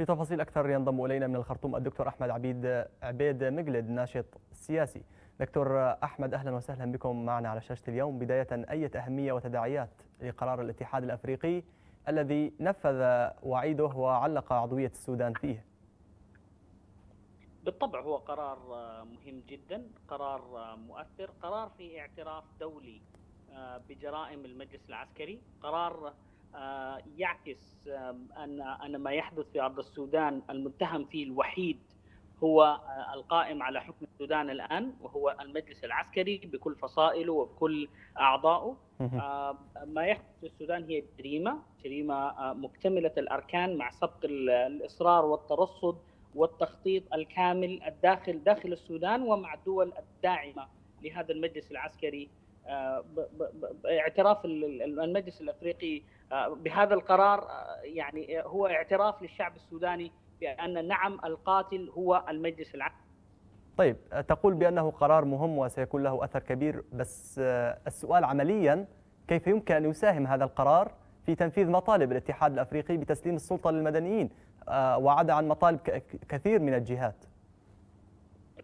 لتفاصيل أكثر ينضم إلينا من الخرطوم الدكتور أحمد عبيد عبيد مقلد ناشط سياسي. دكتور أحمد أهلا وسهلا بكم معنا على شاشة اليوم. بداية أي أهمية وتداعيات لقرار الاتحاد الأفريقي الذي نفذ وعيده وعلق عضوية السودان فيه؟ بالطبع هو قرار مهم جدا قرار مؤثر قرار في اعتراف دولي بجرائم المجلس العسكري قرار يعكس أن أن ما يحدث في أرض السودان المتهم فيه الوحيد هو القائم على حكم السودان الآن وهو المجلس العسكري بكل فصائله وبكل أعضائه. ما يحدث في السودان هي جريمة جريمة مكتملة الأركان مع سبق الإصرار والترصد والتخطيط الكامل الداخل داخل السودان ومع الدول الداعمة لهذا المجلس العسكري. اعتراف المجلس الأفريقي بهذا القرار يعني هو اعتراف للشعب السوداني بأن نعم القاتل هو المجلس العسكري طيب تقول بأنه قرار مهم وسيكون له أثر كبير بس السؤال عمليا كيف يمكن أن يساهم هذا القرار في تنفيذ مطالب الاتحاد الأفريقي بتسليم السلطة للمدنيين وعدا عن مطالب كثير من الجهات؟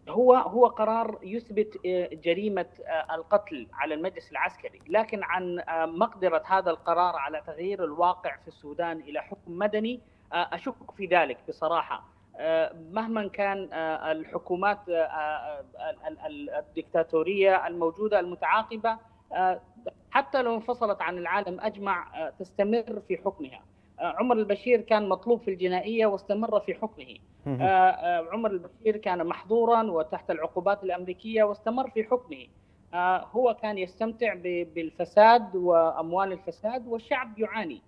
هو هو قرار يثبت جريمة القتل على المجلس العسكري، لكن عن مقدرة هذا القرار على تغيير الواقع في السودان إلى حكم مدني أشك في ذلك بصراحة. مهما كان الحكومات الدكتاتورية الموجودة المتعاقبة حتى لو انفصلت عن العالم أجمع تستمر في حكمها. عمر البشير كان مطلوب في الجنائية واستمر في حكمه. عمر البشير كان محظورا وتحت العقوبات الأمريكية واستمر في حكمه. هو كان يستمتع بالفساد وأموال الفساد والشعب يعاني.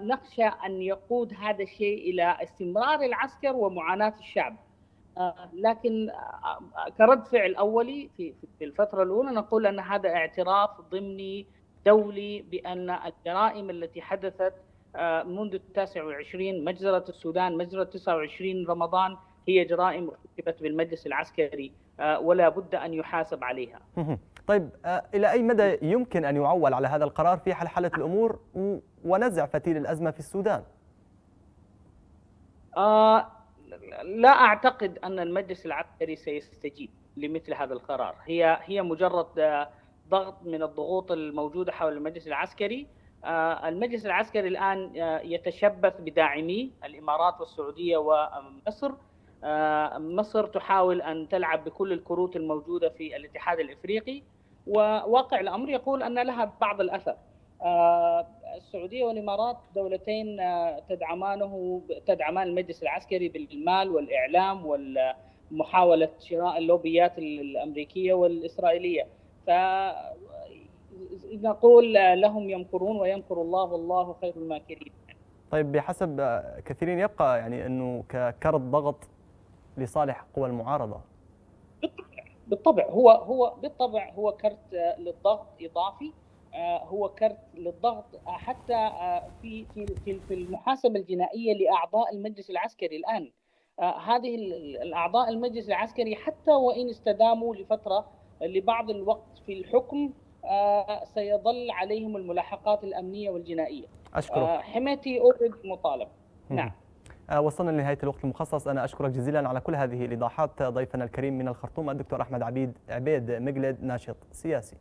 نخشى أن يقود هذا الشيء إلى استمرار العسكر ومعاناة الشعب. لكن كرد فعل اولي في الفترة الأولى نقول أن هذا اعتراف ضمني دولي بأن الجرائم التي حدثت منذ التاسع والعشرين مجزرة السودان مجزرة 29 رمضان هي جرائم أرتكبت بالمجلس العسكري ولا بد أن يحاسب عليها. طيب إلى أي مدى يمكن أن يعول على هذا القرار في حلحلة الأمور ونزع فتيل الأزمة في السودان؟ آه لا أعتقد أن المجلس العسكري سيستجيب لمثل هذا القرار. هي هي مجرد ضغط من الضغوط الموجودة حول المجلس العسكري المجلس العسكري الآن يتشبث بداعميه الإمارات والسعودية ومصر. مصر تحاول أن تلعب بكل الكروت الموجودة في الاتحاد الإفريقي. وواقع الأمر يقول أن لها بعض الأثر. السعودية والإمارات دولتين تدعمانه تدعمان المجلس العسكري بالمال والإعلام ومحاوله شراء اللوبيات الأمريكية والإسرائيلية. ف نقول لهم يمكرون ويمكر الله والله خير الماكرين. طيب بحسب كثيرين يبقى يعني إنه ككرت ضغط لصالح قوى المعارضة. بالطبع هو هو بالطبع هو كرت للضغط إضافي هو كرت للضغط حتى في في في المحاسبة الجنائية لأعضاء المجلس العسكري الآن. هذه الاعضاء المجلس العسكري حتى وإن استداموا لفترة لبعض الوقت في الحكم آه سيظل عليهم الملاحقات الأمنية والجنائية. أشكرك. آه حمايتي اوريدي مطالب. نعم. آه وصلنا لنهاية الوقت المخصص، أنا أشكرك جزيلا على كل هذه الإيضاحات ضيفنا الكريم من الخرطوم الدكتور أحمد عبيد عبيد مقلد ناشط سياسي.